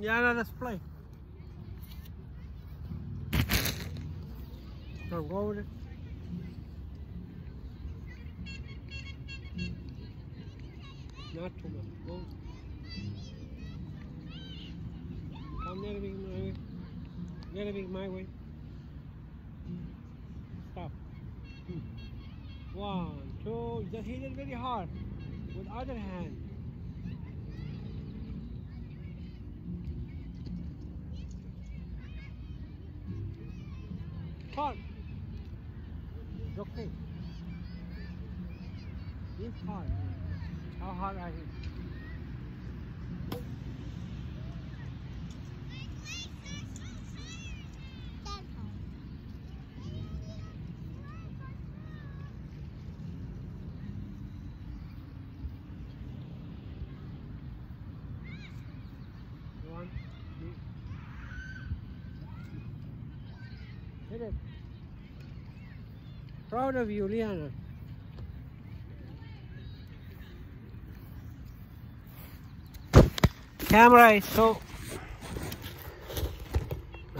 Yeah, no, let's play. Come go with it. Not too much. Go. There, big my way. A big my way. Stop. Hmm. One, two. Just hit it very hard with other hand. It's okay. It's hard. How hard are hit? One, two. Hit it. Proud of you, Liana. Camera is so